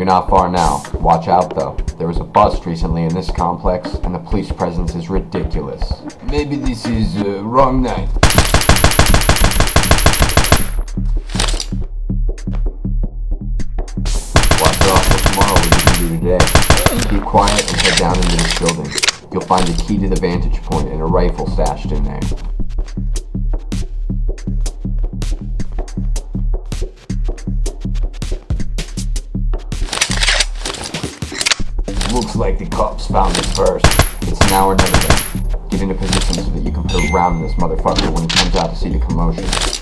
You're not far now. Watch out, though. There was a bust recently in this complex, and the police presence is ridiculous. Maybe this is uh, wrong night. Watch out for tomorrow what you can do today. Keep quiet and head down into this building. You'll find a key to the vantage point and a rifle stashed in there. Like the cops found it first. It's now or never. Get into position so that you can put a round in this motherfucker when he comes out to see the commotion.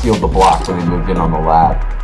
Sealed the block when they moved in on the lab.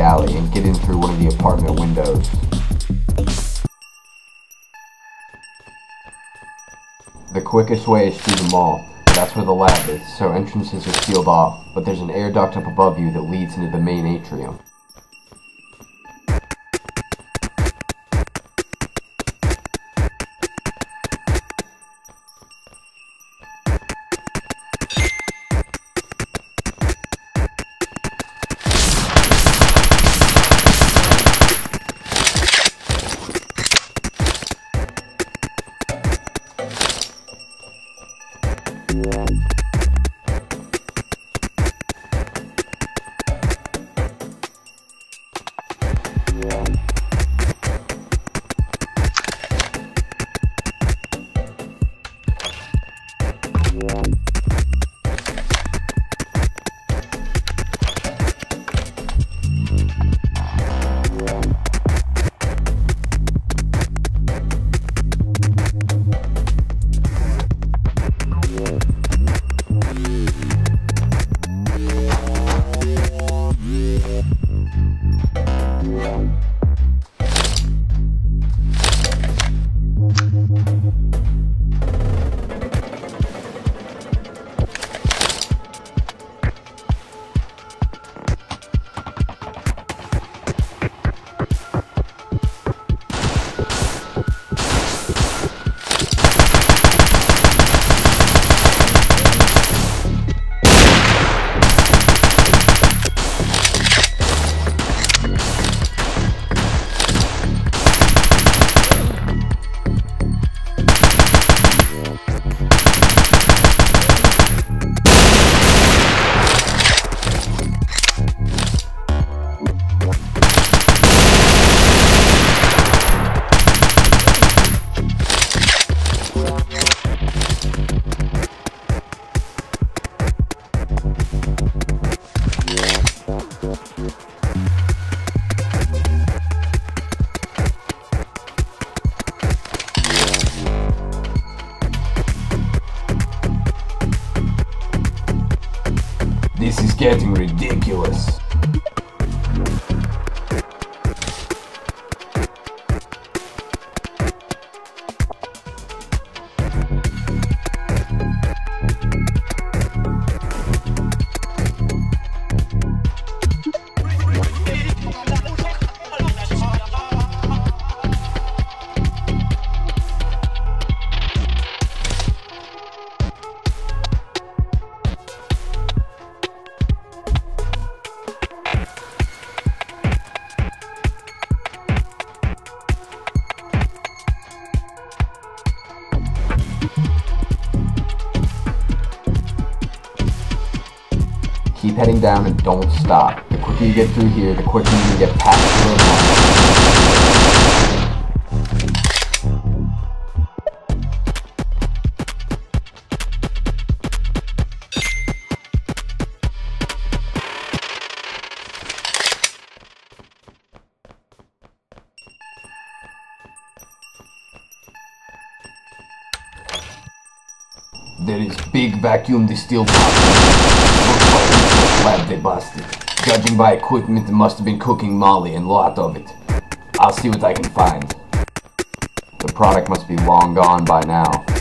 The alley and get in through one of the apartment windows. The quickest way is through the mall. That's where the lab is, so entrances are sealed off, but there's an air duct up above you that leads into the main atrium. one. This is getting ridiculous. Heading down and don't stop. The quicker you get through here, the quicker you can get past the vacuum. Looks like it's lab they busted. Judging by equipment, it must have been cooking Molly and a lot of it. I'll see what I can find. The product must be long gone by now.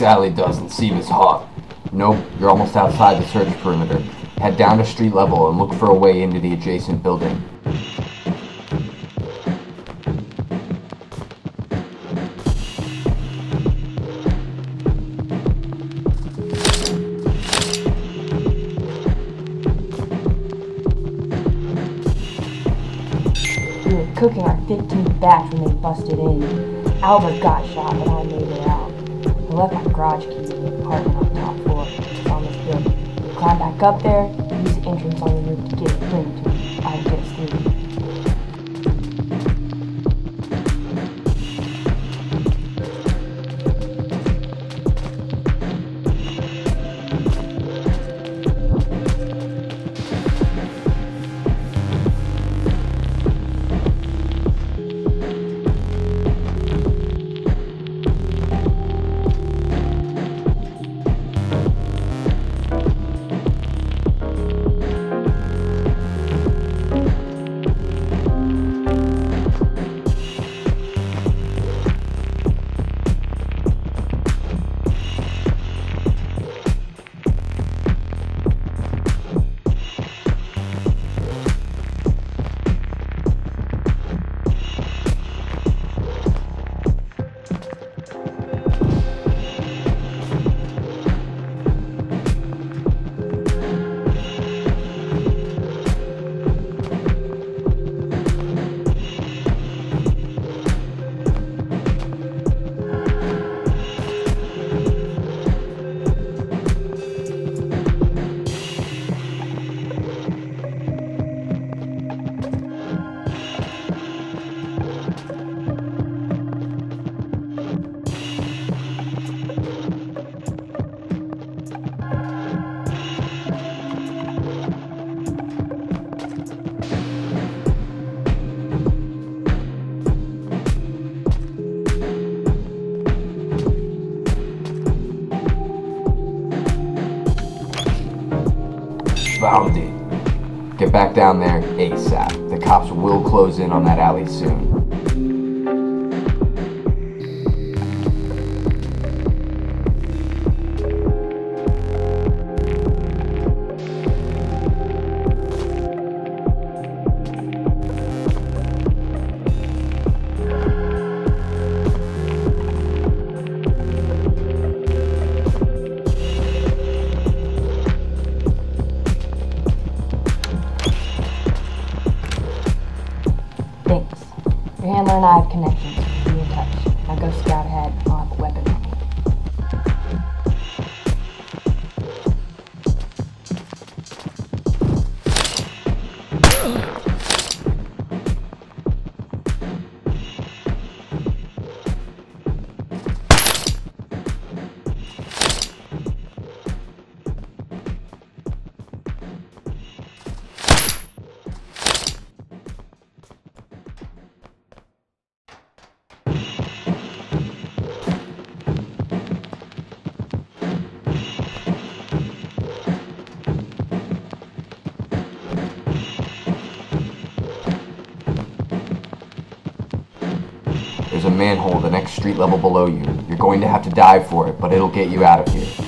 This alley doesn't seem as hot. Nope, you're almost outside the search perimeter. Head down to street level and look for a way into the adjacent building. We were cooking our 15th batch when they busted in. Albert got shot, but I made it. I left my garage key in the apartment on the top floor. It's on this. We climb back up there, use the entrance on the roof to get it to I get through. Down there ASAP. The cops will close in on that alley soon. Your and I have connections. We'll be in touch. Now go scout ahead. Manhole the next street level below you. You're going to have to dive for it, but it'll get you out of here.